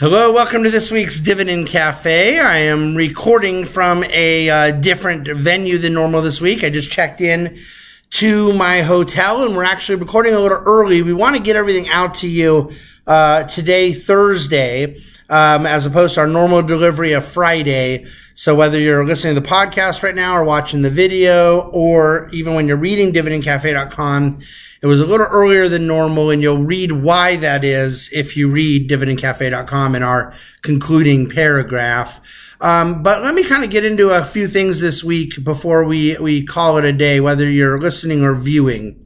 Hello, welcome to this week's Dividend Cafe. I am recording from a uh, different venue than normal this week. I just checked in to my hotel and we're actually recording a little early. We want to get everything out to you uh, today, Thursday, um, as opposed to our normal delivery of Friday. So whether you're listening to the podcast right now or watching the video, or even when you're reading dividendcafe.com, it was a little earlier than normal, and you'll read why that is if you read dividendcafe.com in our concluding paragraph. Um, but let me kind of get into a few things this week before we, we call it a day, whether you're listening or viewing.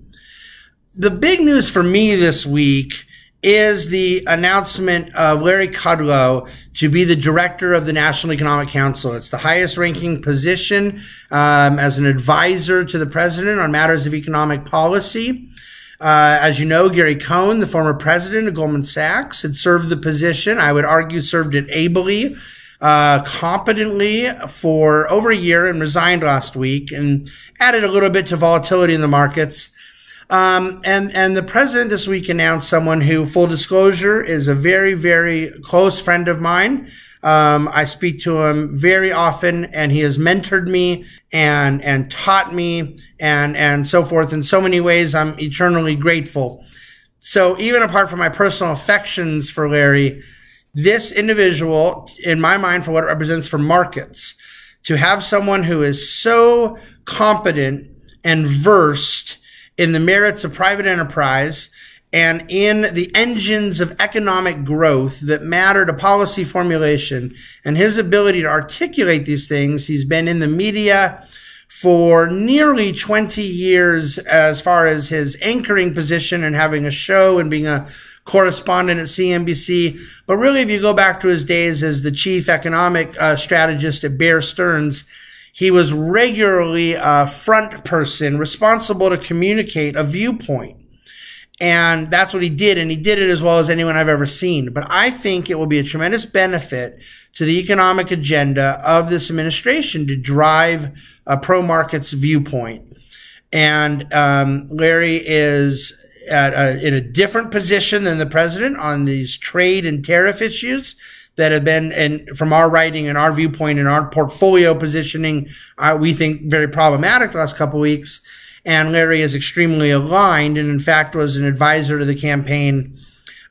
The big news for me this week is the announcement of Larry Kudlow to be the director of the National Economic Council. It's the highest ranking position um, as an advisor to the president on matters of economic policy. Uh, as you know, Gary Cohn, the former president of Goldman Sachs, had served the position. I would argue served it ably, uh, competently for over a year and resigned last week and added a little bit to volatility in the markets. Um, and and the president this week announced someone who, full disclosure, is a very very close friend of mine. Um, I speak to him very often, and he has mentored me and and taught me and and so forth in so many ways. I'm eternally grateful. So even apart from my personal affections for Larry, this individual, in my mind, for what it represents for markets, to have someone who is so competent and versed in the merits of private enterprise and in the engines of economic growth that matter to policy formulation and his ability to articulate these things. He's been in the media for nearly 20 years as far as his anchoring position and having a show and being a correspondent at CNBC. But really, if you go back to his days as the chief economic uh, strategist at Bear Stearns, he was regularly a front person responsible to communicate a viewpoint. And that's what he did. And he did it as well as anyone I've ever seen. But I think it will be a tremendous benefit to the economic agenda of this administration to drive a pro markets viewpoint. And um, Larry is a, in a different position than the president on these trade and tariff issues that have been, and from our writing and our viewpoint and our portfolio positioning, uh, we think very problematic the last couple weeks. And Larry is extremely aligned, and in fact was an advisor to the campaign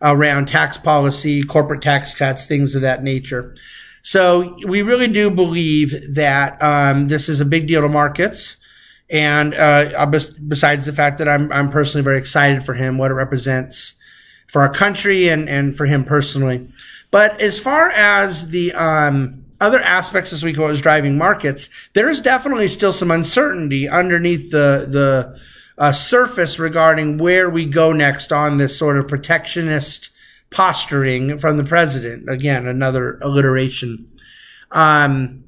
around tax policy, corporate tax cuts, things of that nature. So we really do believe that um, this is a big deal to markets. And uh, besides the fact that I'm, I'm personally very excited for him, what it represents for our country and, and for him personally. But as far as the um, other aspects this week was driving markets, there is definitely still some uncertainty underneath the the uh, surface regarding where we go next on this sort of protectionist posturing from the president. Again, another alliteration. Um,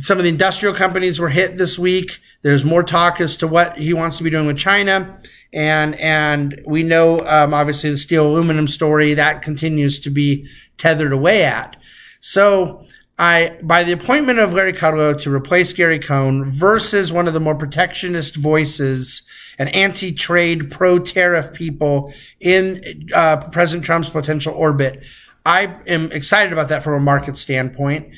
some of the industrial companies were hit this week. There's more talk as to what he wants to be doing with China and and we know um, obviously the steel aluminum story that continues to be tethered away at. So I by the appointment of Larry Kudlow to replace Gary Cohn versus one of the more protectionist voices and anti-trade, pro-tariff people in uh, President Trump's potential orbit, I am excited about that from a market standpoint.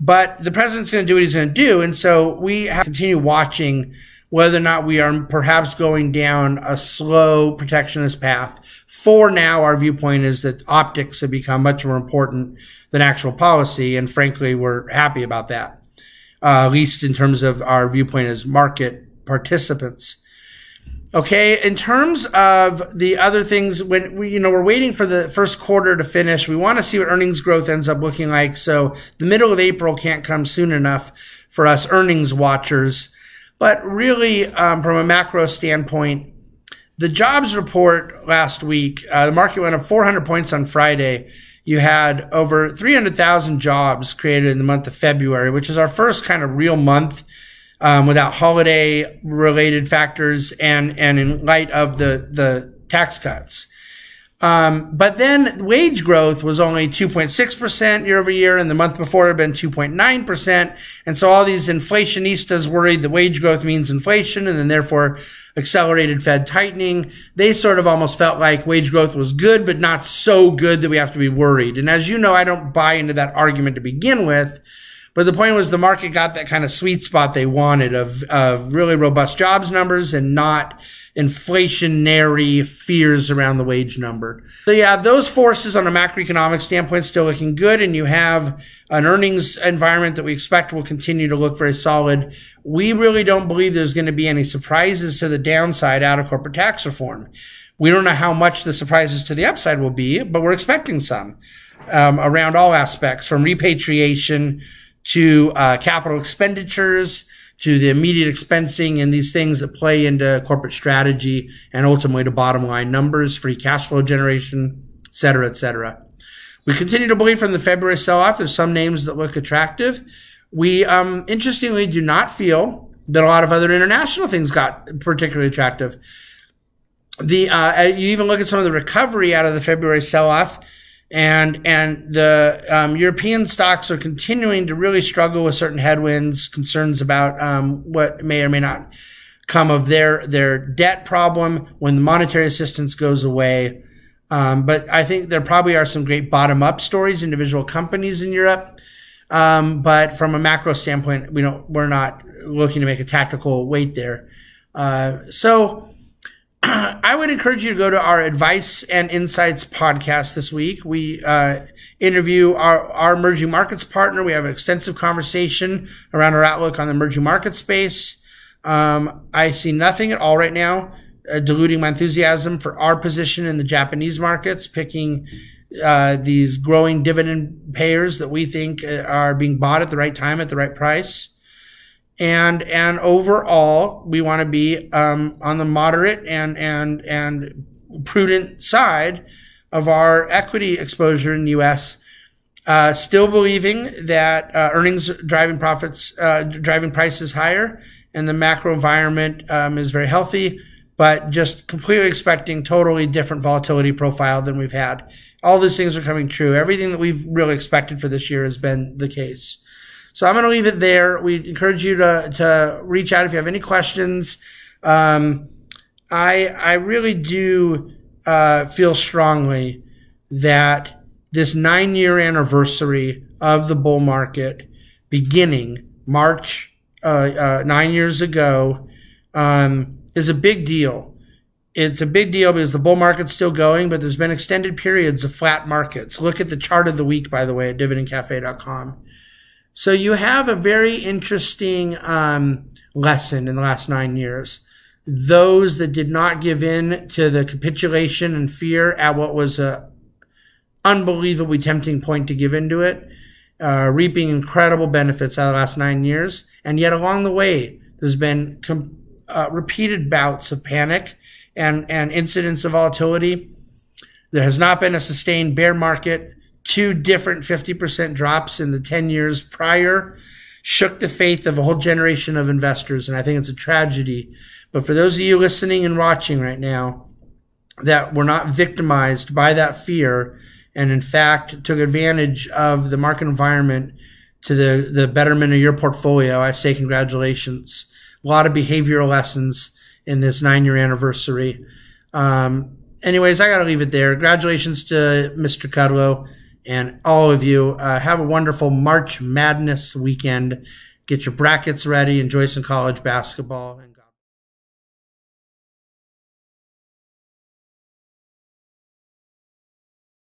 But the president's going to do what he's going to do, and so we have to continue watching whether or not we are perhaps going down a slow protectionist path. For now, our viewpoint is that optics have become much more important than actual policy, and frankly, we're happy about that, uh, at least in terms of our viewpoint as market participants. Okay, in terms of the other things, when we, you know, we're waiting for the first quarter to finish, we want to see what earnings growth ends up looking like. So the middle of April can't come soon enough for us earnings watchers. But really, um, from a macro standpoint, the jobs report last week, uh, the market went up 400 points on Friday. You had over 300,000 jobs created in the month of February, which is our first kind of real month um, without holiday related factors and, and in light of the, the tax cuts. Um, but then wage growth was only 2.6% year over year, and the month before it had been 2.9%. And so all these inflationistas worried that wage growth means inflation and then therefore accelerated Fed tightening. They sort of almost felt like wage growth was good, but not so good that we have to be worried. And as you know, I don't buy into that argument to begin with. But the point was the market got that kind of sweet spot they wanted of, of really robust jobs numbers and not inflationary fears around the wage number. So yeah, those forces on a macroeconomic standpoint still looking good, and you have an earnings environment that we expect will continue to look very solid. We really don't believe there's going to be any surprises to the downside out of corporate tax reform. We don't know how much the surprises to the upside will be, but we're expecting some um, around all aspects from repatriation to uh, capital expenditures to the immediate expensing and these things that play into corporate strategy and ultimately to bottom line numbers, free cash flow generation, et cetera, et cetera. We continue to believe from the February sell off, there's some names that look attractive. We um, interestingly do not feel that a lot of other international things got particularly attractive. The uh, you even look at some of the recovery out of the February sell off and and the um, European stocks are continuing to really struggle with certain headwinds, concerns about um, what may or may not come of their their debt problem when the monetary assistance goes away. Um, but I think there probably are some great bottom up stories, individual companies in Europe. Um, but from a macro standpoint, we don't we're not looking to make a tactical weight there. Uh, so I would encourage you to go to our Advice and Insights podcast this week. We uh, interview our, our emerging markets partner. We have an extensive conversation around our outlook on the emerging market space. Um, I see nothing at all right now uh, diluting my enthusiasm for our position in the Japanese markets, picking uh, these growing dividend payers that we think uh, are being bought at the right time at the right price and and overall we want to be um, on the moderate and and and prudent side of our equity exposure in the U.S. Uh, still believing that uh, earnings driving profits uh, driving prices higher and the macro environment um, is very healthy, but just completely expecting totally different volatility profile than we've had. All these things are coming true. Everything that we've really expected for this year has been the case. So I'm going to leave it there. We encourage you to, to reach out if you have any questions. Um, I, I really do uh, feel strongly that this nine year anniversary of the bull market beginning March uh, uh, nine years ago um, is a big deal. It's a big deal because the bull market's still going, but there's been extended periods of flat markets. Look at the chart of the week, by the way, at dividendcafe.com. So you have a very interesting um, lesson in the last nine years. Those that did not give in to the capitulation and fear at what was a unbelievably tempting point to give into it, uh, reaping incredible benefits out of the last nine years. And yet along the way, there's been com- uh, repeated bouts of panic and, and incidents of volatility. There has not been a sustained bear market two different 50% drops in the 10 years prior shook the faith of a whole generation of investors. And I think it's a tragedy. But for those of you listening and watching right now that were not victimized by that fear and in fact took advantage of the market environment to the, the betterment of your portfolio, I say congratulations. A lot of behavioral lessons in this nine year anniversary. Um, anyways, I got to leave it there. Congratulations to Mr. Kudlow and all of you. Uh, have a wonderful March Madness weekend. Get your brackets ready. Enjoy some college basketball.